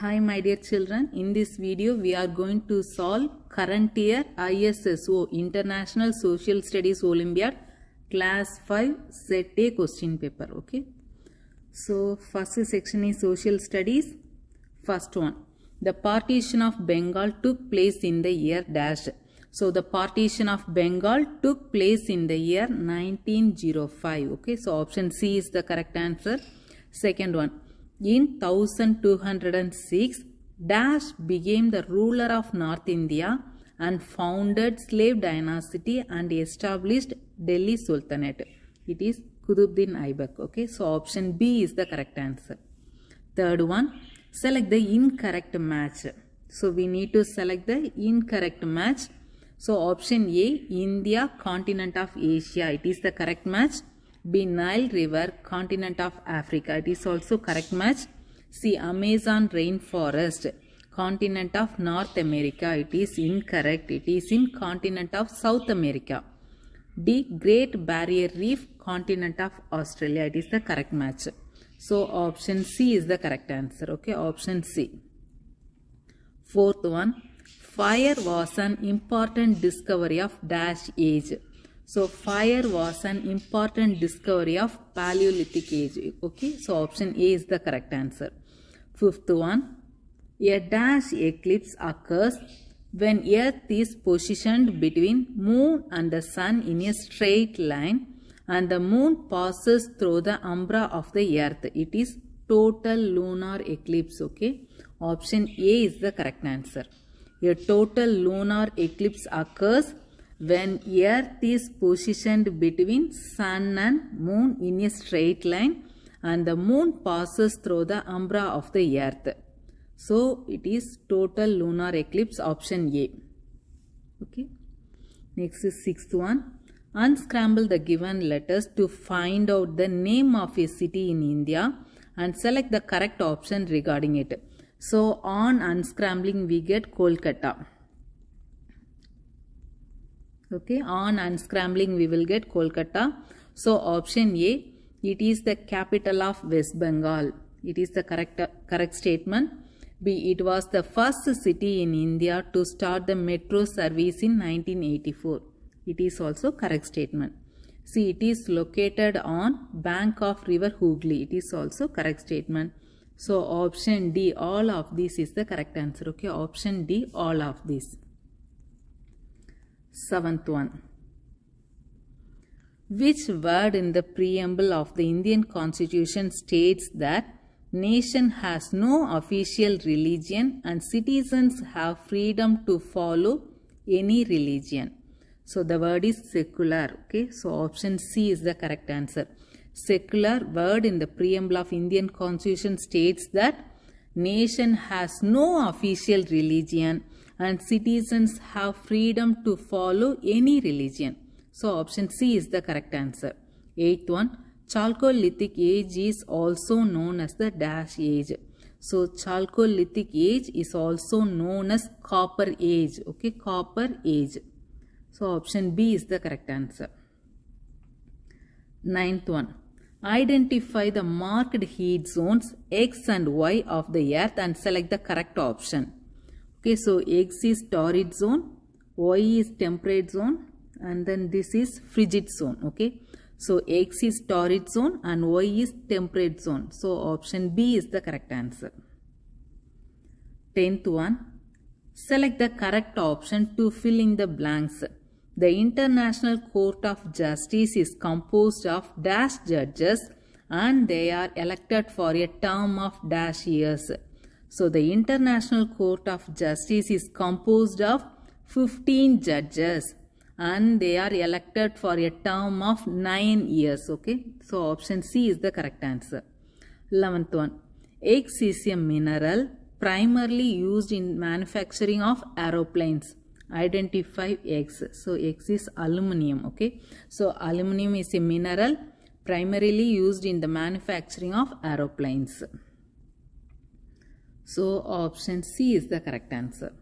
Hi my dear children, in this video we are going to solve current year ISSO International Social Studies Olympiad class 5 set A question paper okay. So first section is social studies. First one. The partition of Bengal took place in the year dash. So the partition of Bengal took place in the year 1905. Okay. So option C is the correct answer. Second one. In 1206, Dash became the ruler of North India and founded slave dynasty and established Delhi Sultanate. It is Kutubuddin Aibak. Okay. So option B is the correct answer. Third one. Select the incorrect match. So we need to select the incorrect match. So option A, India, continent of Asia. It is the correct match. B, Nile River, continent of Africa. It is also correct match. C, Amazon rainforest, continent of North America. It is incorrect. It is in continent of South America. D, Great Barrier Reef, continent of Australia. It is the correct match. So option C is the correct answer. Okay, option C. Fourth one, fire was an important discovery of dash age. So fire was an important discovery of Paleolithic age. Okay, so option A is the correct answer. Fifth one, a dash eclipse occurs when earth is positioned between moon and the sun in a straight line and the moon passes through the umbra of the earth. It is total lunar eclipse. Okay. Option A is the correct answer. A total lunar eclipse occurs when earth is positioned between sun and moon in a straight line and the moon passes through the umbra of the earth. So it is total lunar eclipse option A. Okay. Next is sixth one. Unscramble the given letters to find out the name of a city in India and select the correct option regarding it. So on unscrambling we get Kolkata. Okay, on unscrambling we will get Kolkata. So option A, it is the capital of West Bengal. It is the correct, correct statement. B, it was the first city in India to start the metro service in 1984. It is also correct statement. C, it is located on bank of river Hooghly. It is also correct statement. So option D, all of this is the correct answer. Okay, option D, all of this. Seventh one. Which word in the preamble of the Indian Constitution states that nation has no official religion and citizens have freedom to follow any religion? So the word is secular. Okay, so option C is the correct answer. Secular word in the preamble of Indian Constitution states that nation has no official religion and citizens have freedom to follow any religion. So option C is the correct answer. Eighth one, Chalcolithic age is also known as the dash age. So Chalcolithic age is also known as copper age. Okay, copper age. So option B is the correct answer. Ninth one. Identify the marked heat zones X and Y of the earth and select the correct option. Okay, so X is torrid zone, Y is temperate zone and then this is frigid zone. Okay, so X is torrid zone and Y is temperate zone. So option B is the correct answer. Tenth one. Select the correct option to fill in the blanks. The International Court of Justice is composed of dash judges and they are elected for a term of dash years. So the International Court of Justice is composed of 15 judges and they are elected for a term of 9 years. Okay. So option C is the correct answer. 11th one. X is a mineral primarily used in manufacturing of aeroplanes identify X. So X is aluminium. Okay. So aluminium is a mineral primarily used in the manufacturing of aeroplanes. So option C is the correct answer.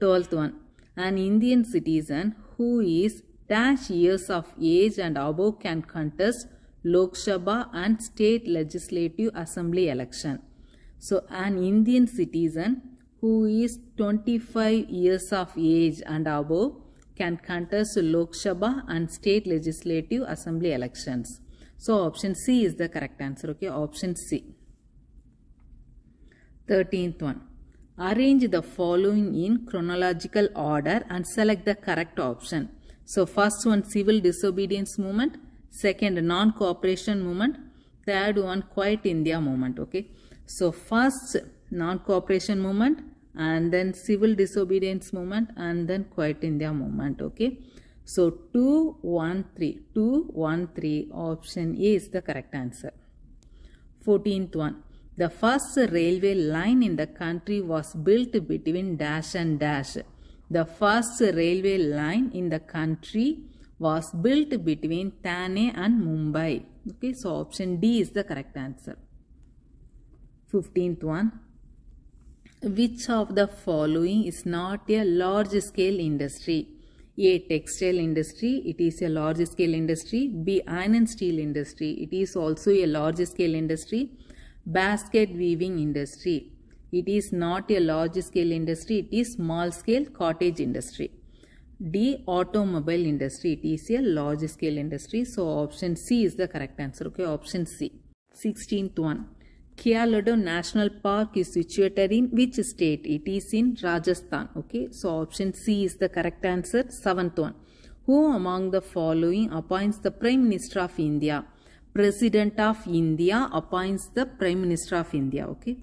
12th one. An Indian citizen who is dash years of age and above can contest Lok Sabha and state legislative assembly election. So an Indian citizen who is 25 years of age and above can contest Lok Sabha and state legislative assembly elections. So option C is the correct answer. Okay, option C. 13th one. Arrange the following in chronological order and select the correct option. So first one civil disobedience movement, second non-cooperation movement, third one Quit India movement. Okay. So first non-cooperation movement and then civil disobedience movement and then Quit India movement. Okay. So 213, 213 option A is the correct answer. 14th one. The first railway line in the country was built between dash and dash. The first railway line in the country was built between Thane and Mumbai. Okay, so option D is the correct answer. 15th one. Which of the following is not a large scale industry? A. Textile industry, it is a large scale industry. B. Iron and steel industry, it is also a large scale industry. Basket weaving industry, it is not a large scale industry, it is small scale cottage industry. D. Automobile industry, it is a large scale industry. So option C is the correct answer. Okay, option C. 16th one. Keoladeo National Park is situated in which state? It is in Rajasthan. Okay, so option C is the correct answer. Seventh one. Who among the following appoints the Prime Minister of India? President of India appoints the Prime Minister of India. Okay,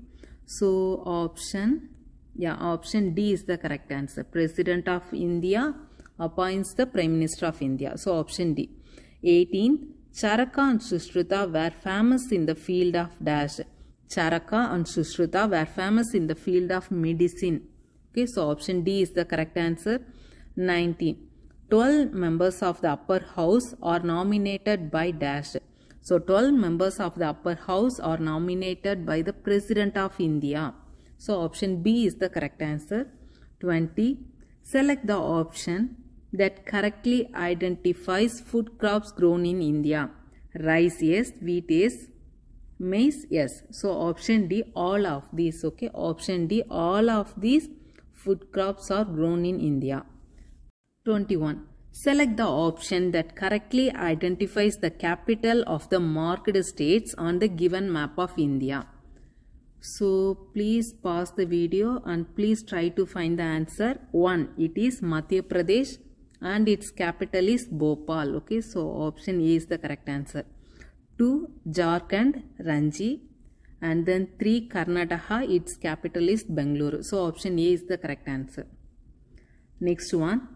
so option yeah option D is the correct answer. President of India appoints the Prime Minister of India. So option D. 18. Charaka and Sushruta were famous in the field of dash. Charaka and Sushruta were famous in the field of medicine. Okay, so option D is the correct answer. 19. 12 members of the upper house are nominated by dash. So 12 members of the upper house are nominated by the President of India. So option B is the correct answer. 20. Select the option that correctly identifies food crops grown in India. Rice yes, wheat yes, maize yes. So option D all of these okay. Option D all of these food crops are grown in India. 21. Select the option that correctly identifies the capital of the marked states on the given map of India. So please pause the video and please try to find the answer. 1. It is Madhya Pradesh and its capital is Bhopal. Okay, so option A is the correct answer. 2. Jharkhand, Ranchi and then 3. Karnataka, its capital is Bangalore. So option A is the correct answer. Next one.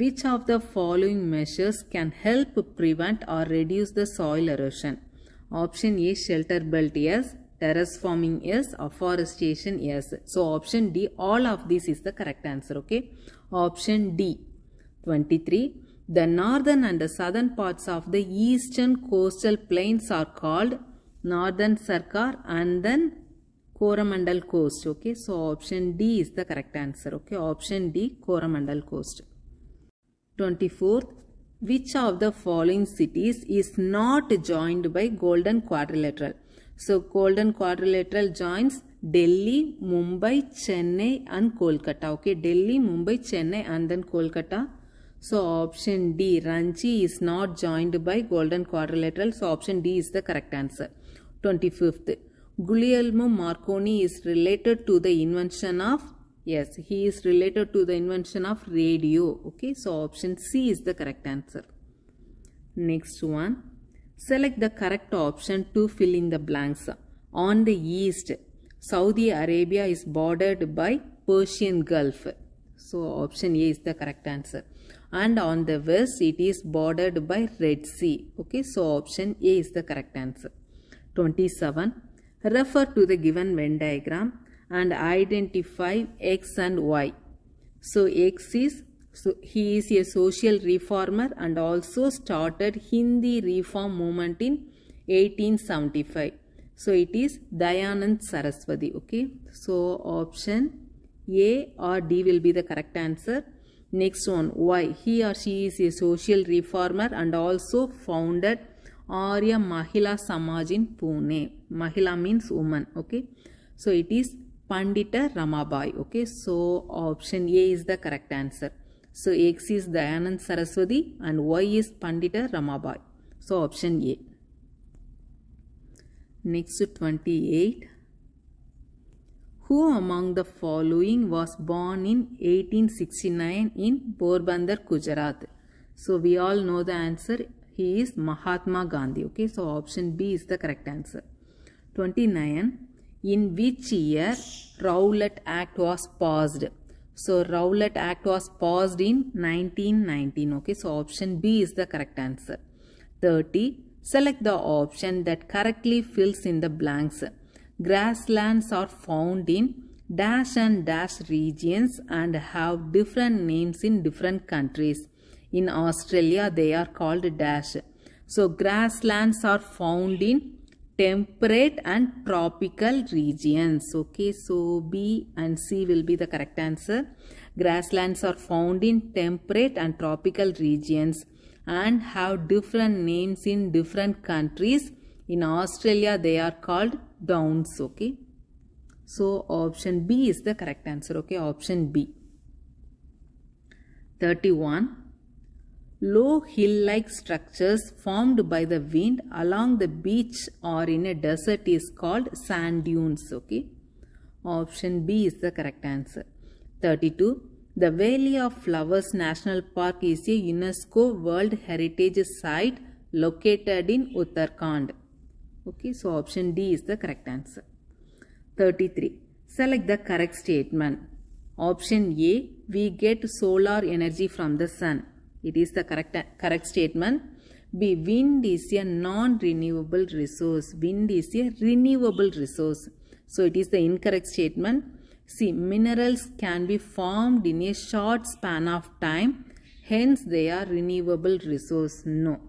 Which of the following measures can help prevent or reduce the soil erosion? Option A shelter belt yes, terrace farming yes, afforestation yes. So option D all of these is the correct answer okay. Option D 23 the northern and the southern parts of the eastern coastal plains are called northern Sarkar and then Coromandel coast okay. So option D is the correct answer okay. Option D Coromandel coast. 24th, which of the following cities is not joined by Golden Quadrilateral? So, Golden Quadrilateral joins Delhi, Mumbai, Chennai and Kolkata. Okay, Delhi, Mumbai, Chennai and then Kolkata. So, option D, Ranchi is not joined by Golden Quadrilateral. So, option D is the correct answer. 25th, Guglielmo Marconi is related to the invention of Yes, he is related to the invention of radio. Okay, so option C is the correct answer. Next one. Select the correct option to fill in the blanks. On the east, Saudi Arabia is bordered by Persian Gulf. So option A is the correct answer. And on the west, it is bordered by Red Sea. Okay, so option A is the correct answer. 27. Refer to the given Venn diagram and identify X and Y. So X is so he is a social reformer and also started Hindi reform movement in 1875. So it is Dayanand Saraswati. Okay. So option A or D will be the correct answer. Next one Y. He or she is a social reformer and also founded Arya Mahila Samaj in Pune. Mahila means woman. Okay. So it is Pandita Ramabai. Okay, so option A is the correct answer. So X is Dayanand Saraswati and Y is Pandita Ramabai. So option A. Next 28. Who among the following was born in 1869 in Porbandar, Gujarat? So we all know the answer. He is Mahatma Gandhi. Okay, so option B is the correct answer. 29. In which year Rowlatt Act was passed? So Rowlatt Act was passed in 1919. Okay, so option B is the correct answer. 30. Select the option that correctly fills in the blanks. Grasslands are found in dash and dash regions and have different names in different countries. In Australia, they are called dash. So, grasslands are found in temperate and tropical regions. Okay, so B and C will be the correct answer. Grasslands are found in temperate and tropical regions and have different names in different countries. In Australia, they are called downs. Okay. So, option B is the correct answer. Okay, option B. 31. Low hill-like structures formed by the wind along the beach or in a desert is called sand dunes. Okay. Option B is the correct answer. 32. The Valley of Flowers National Park is a UNESCO World Heritage Site located in Uttarakhand. Okay, so option D is the correct answer. 33. Select the correct statement. Option A, we get solar energy from the sun. It is the correct, correct statement. B, wind is a non-renewable resource. Wind is a renewable resource. So it is the incorrect statement. See, minerals can be formed in a short span of time. Hence, they are renewable resource. No.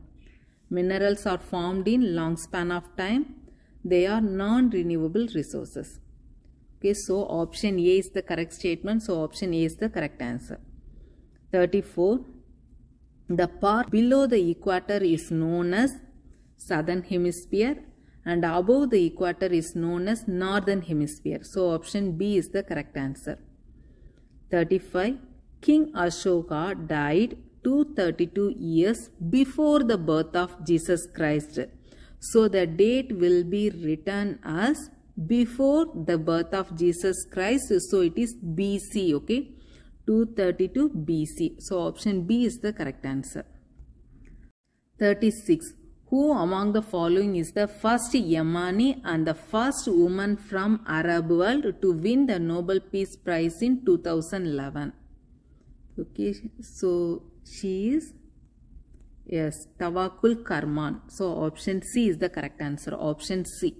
Minerals are formed in long span of time. They are non-renewable resources. Okay, so option A is the correct statement. So option A is the correct answer. 34. The part below the equator is known as southern hemisphere and above the equator is known as northern hemisphere. So option B is the correct answer. 35. King Ashoka died 232 years before the birth of Jesus Christ. So the date will be written as before the birth of Jesus Christ. So it is BC, okay. 232 BC. So option B is the correct answer. 36. Who among the following is the first Yemeni and the first woman from Arab world to win the Nobel Peace Prize in 2011? Okay, so she is yes Tawakkul Karman. So option C is the correct answer. Option C.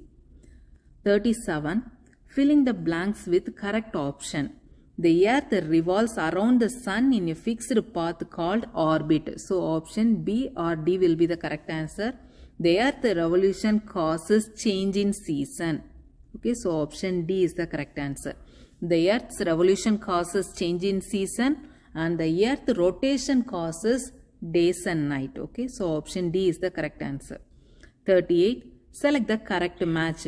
37. Filling the blanks with correct option. The earth revolves around the sun in a fixed path called orbit. So option B or D will be the correct answer. The earth revolution causes change in season. Okay, so option D is the correct answer. The earth's revolution causes change in season and the earth rotation causes days and night. Okay, so option D is the correct answer. 38. Select the correct match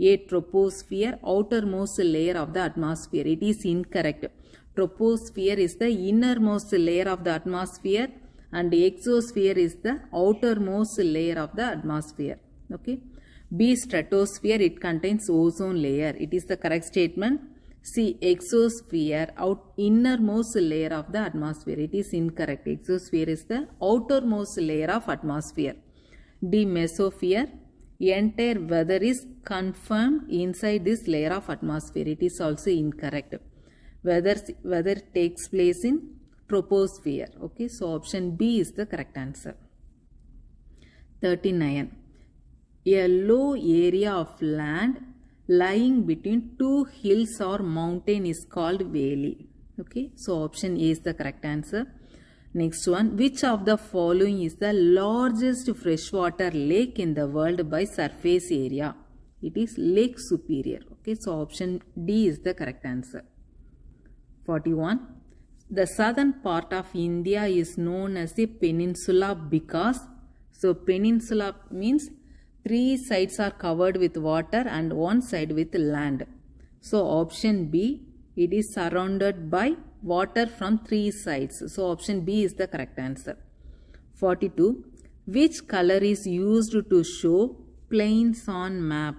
a troposphere outermost layer of the atmosphere. It is incorrect. Troposphere is the innermost layer of the atmosphere and exosphere is the outermost layer of the atmosphere. Okay. B stratosphere it contains ozone layer. It is the correct statement. C exosphere out innermost layer of the atmosphere. It is incorrect. Exosphere is the outermost layer of atmosphere. D mesosphere entire weather is confirmed inside this layer of atmosphere. It is also incorrect. Weather, weather takes place in troposphere. Okay, so option B is the correct answer. 39. A low area of land lying between two hills or mountain is called valley. Okay, so option A is the correct answer. Next one, which of the following is the largest freshwater lake in the world by surface area? It is Lake Superior. Okay, so option D is the correct answer. 41. The southern part of India is known as the peninsula because, so peninsula means three sides are covered with water and one side with land. So option B, it is surrounded by water from three sides. So option B is the correct answer. 42. Which color is used to show plains on map?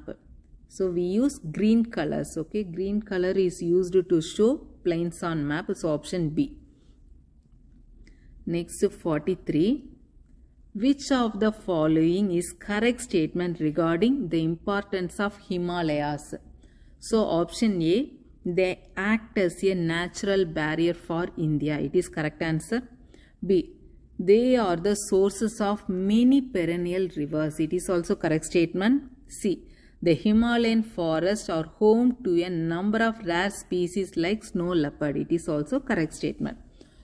So we use green colors. Okay, green color is used to show plains on map. So option B. Next 43. Which of the following is correct statement regarding the importance of Himalayas? So option A, they act as a natural barrier for India. It is correct answer. B, they are the sources of many perennial rivers. It is also correct statement. C, the Himalayan forests are home to a number of rare species like snow leopard. It is also correct statement.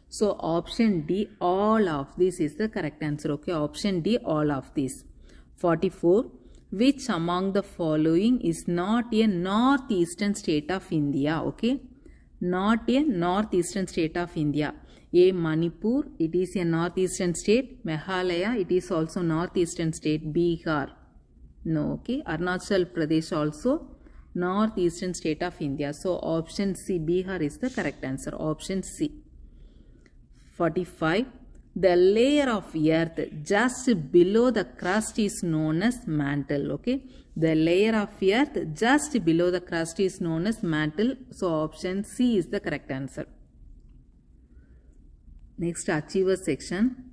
So option D, all of this is the correct answer. Okay, option D, all of these. 44. Which among the following is not a northeastern state of India? Okay, not a northeastern state of India. A. Manipur, it is a northeastern state. Meghalaya, it is also northeastern state. Bihar, no. Okay, Arunachal Pradesh also northeastern state of India. So option C, Bihar is the correct answer. Option C. 45. The layer of earth just below the crust is known as mantle. Okay. The layer of earth just below the crust is known as mantle. So option C is the correct answer. Next achiever section.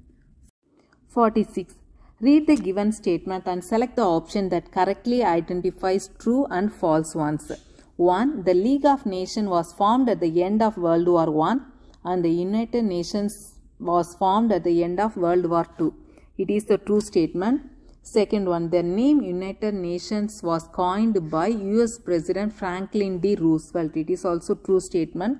46. Read the given statement and select the option that correctly identifies true and false ones. 1. The League of Nations was formed at the end of World War I and the United Nations was formed at the end of World War II. It is the true statement. Second one, the name United Nations was coined by US President Franklin D. Roosevelt. It is also true statement.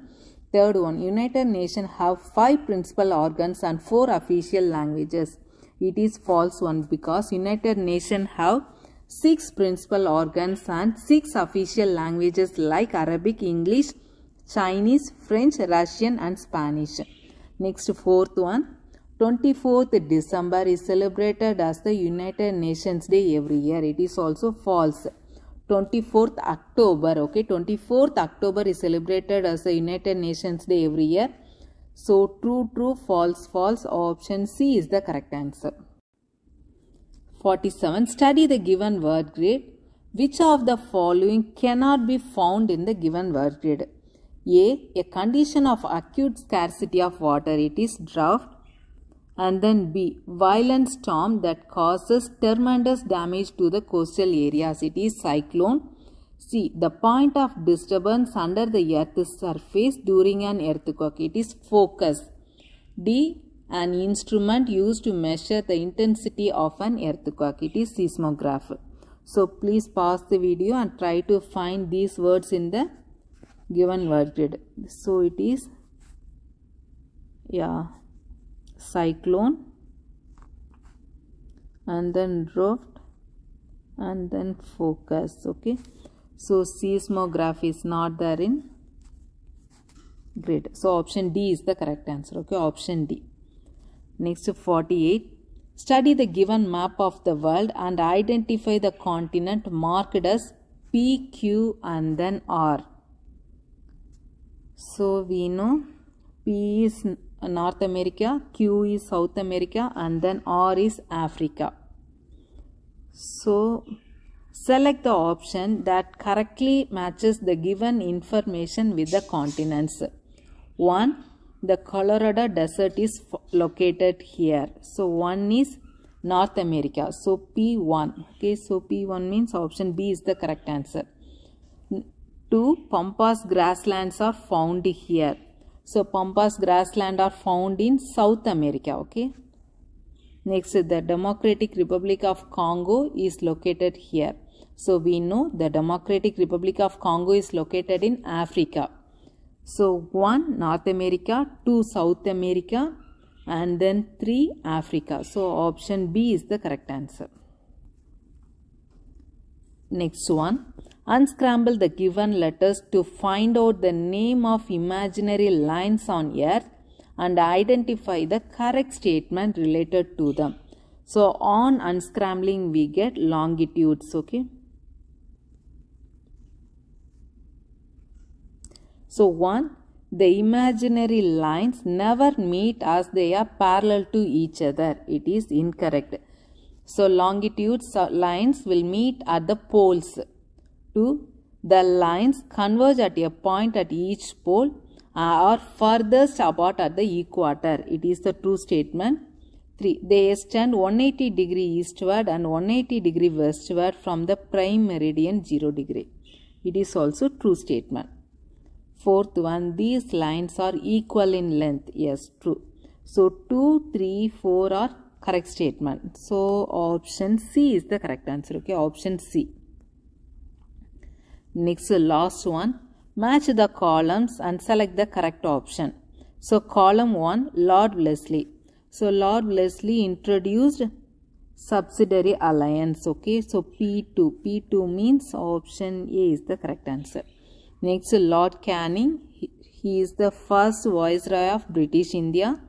Third one, United Nations have five principal organs and four official languages. It is false one because United Nations have six principal organs and six official languages like Arabic, English, Chinese, French, Russian and Spanish. Next fourth one. 24th December is celebrated as the United Nations Day every year. It is also false. 24th October, okay, 24th October is celebrated as the United Nations Day every year. So true, true, false, false. Option C is the correct answer. 47. Study the given word grid. Which of the following cannot be found in the given word grid? A. A condition of acute scarcity of water. It is drought. And then B. Violent storm that causes tremendous damage to the coastal areas. It is cyclone. C. The point of disturbance under the earth's surface during an earthquake. It is focus. D. An instrument used to measure the intensity of an earthquake. It is seismograph. So please pause the video and try to find these words in the given word grid. So it is, yeah, cyclone and then drought and then focus. Okay. So seismograph is not there in grid. So option D is the correct answer. Okay. Option D. Next 48. Study the given map of the world and identify the continent marked as P, Q and then R. So we know P is North America, Q is South America and then R is Africa. So select the option that correctly matches the given information with the continents. 1 the Colorado Desert is located here. So 1 is North America. So P1. Okay, so P1 means option B is the correct answer. 2. Pampas grasslands are found here. So Pampas grassland are found in South America. Okay. Next, the Democratic Republic of Congo is located here. So we know the Democratic Republic of Congo is located in Africa. So 1 North America, 2 South America and then 3 Africa. So option B is the correct answer. Next one. Unscramble the given letters to find out the name of imaginary lines on earth and identify the correct statement related to them. So on unscrambling we get longitudes. Okay. So 1. The imaginary lines never meet as they are parallel to each other. It is incorrect. So longitude lines will meet at the poles. 2. The lines converge at a point at each pole uh, or furthest apart at the equator. It is the true statement. 3. They extend 180 degree eastward and 180 degree westward from the prime meridian 0 degree. It is also true statement. Fourth one, these lines are equal in length. Yes, true. So 2, 3, 4 are correct statement. So option C is the correct answer. Okay, option C. Next, last one. Match the columns and select the correct option. So column 1, Lord Wellesley. So Lord Wellesley introduced subsidiary alliance. Okay, so P2. P2 means option A is the correct answer. Next, Lord Canning. He, he is the first viceroy of British India.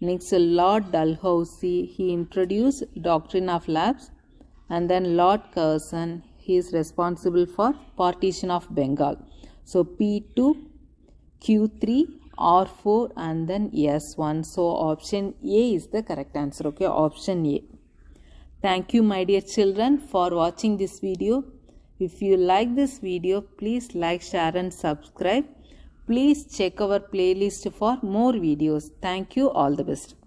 Next, Lord Dalhousie. He introduced doctrine of lapse. And then Lord Curzon. He is responsible for partition of Bengal. So P2, Q3, R4 and then S1. So option A is the correct answer. Okay, option A. Thank you my dear children for watching this video. If you like this video, please like, share and subscribe. Please check our playlist for more videos. Thank you. All the best.